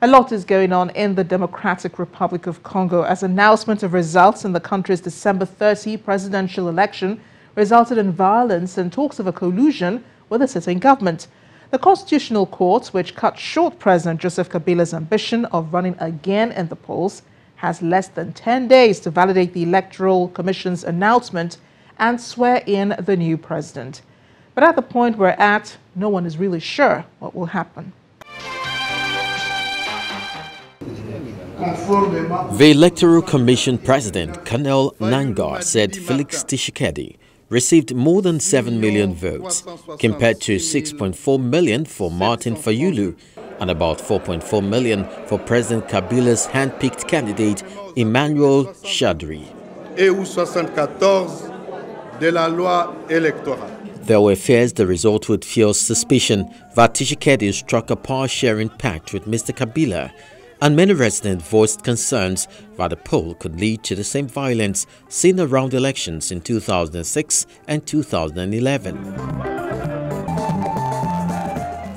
A lot is going on in the Democratic Republic of Congo as announcement of results in the country's December 30 presidential election resulted in violence and talks of a collusion with the sitting government. The Constitutional Court, which cut short President Joseph Kabila's ambition of running again in the polls, has less than 10 days to validate the Electoral Commission's announcement and swear in the new president. But at the point we're at, no one is really sure what will happen. The Electoral Commission President, Corneille Nangaa, said Felix Tshisekedi received more than 7 million votes, compared to 6.4 million for Martin Fayulu and about 4.4 million for President Kabila's hand-picked candidate, Emmanuel Shadary. There were fears the result would fuel suspicion that Tshisekedi struck a power-sharing pact with Mr. Kabila and many residents voiced concerns that the poll could lead to the same violence seen around elections in 2006 and 2011.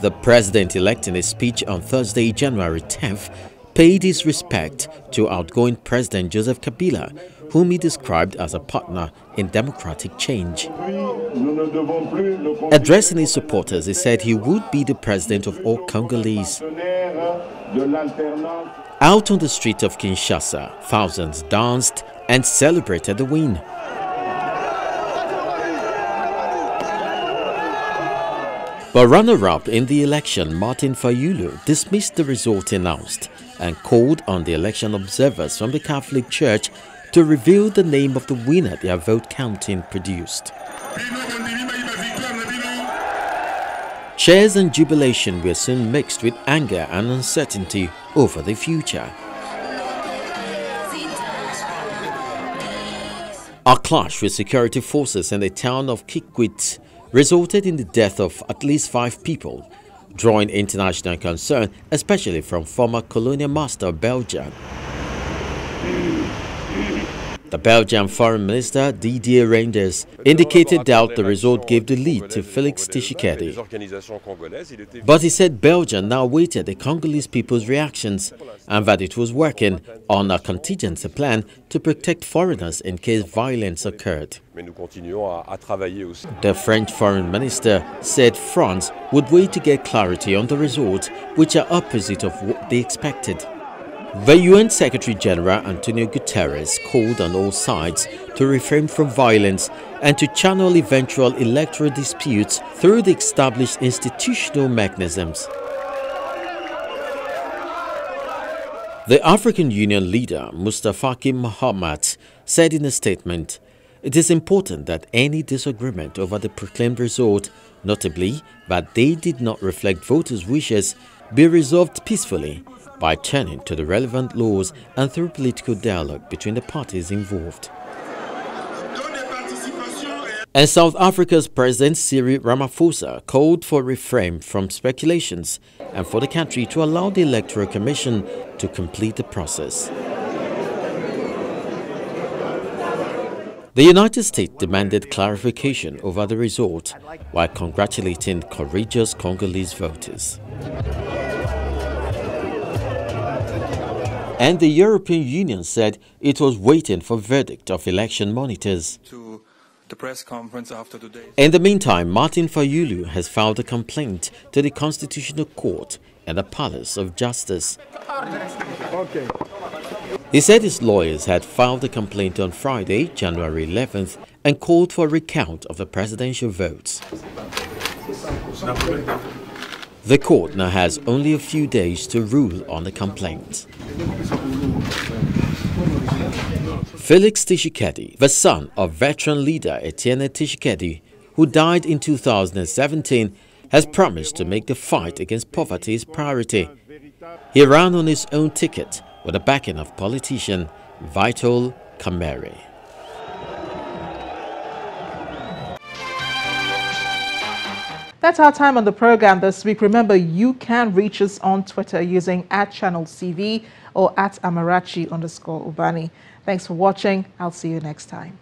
The president-elect in a speech on Thursday, January 10th, paid his respect to outgoing President Joseph Kabila, whom he described as a partner in democratic change. Addressing his supporters, he said he would be the president of all Congolese. Out on the street of Kinshasa, thousands danced and celebrated the win. But runner-up in the election, Martin Fayulu, dismissed the result announced and called on the election observers from the Catholic Church to reveal the name of the winner their vote counting produced. Cheers and jubilation were soon mixed with anger and uncertainty over the future. A clash with security forces in the town of Kikwit resulted in the death of at least five people, drawing international concern, especially from former colonial master Belgium. The Belgian Foreign Minister Didier Reynders indicated doubt the result gave the lead to Felix Tshisekedi. But he said Belgium now waited the Congolese people's reactions and that it was working on a contingency plan to protect foreigners in case violence occurred. The French Foreign Minister said France would wait to get clarity on the results, which are opposite of what they expected. The UN Secretary General Antonio Guterres called on all sides to refrain from violence and to channel eventual electoral disputes through the established institutional mechanisms. The African Union leader Mustafa Faki Mahamat said in a statement, it is important that any disagreement over the proclaimed result, notably that they did not reflect voters' wishes, be resolved peacefully by turning to the relevant laws and through political dialogue between the parties involved. And South Africa's President Cyril Ramaphosa called for refrain from speculations and for the country to allow the Electoral Commission to complete the process. The United States demanded clarification over the result while congratulating courageous Congolese voters. And the European Union said it was waiting for verdict of election monitors. To the press conference after today. In the meantime, Martin Fayulu has filed a complaint to the Constitutional Court and the Palace of Justice. Okay. He said his lawyers had filed a complaint on Friday, January 11th, and called for a recount of the presidential votes. The court now has only a few days to rule on the complaint. Felix Tshisekedi, the son of veteran leader Etienne Tshisekedi, who died in 2017, has promised to make the fight against poverty his priority. He ran on his own ticket with the backing of politician Vital Kamerhe. That's our time on the program this week. Remember, you can reach us on Twitter using at Channels TV or at Amarachi underscore Ubani. Thanks for watching. I'll see you next time.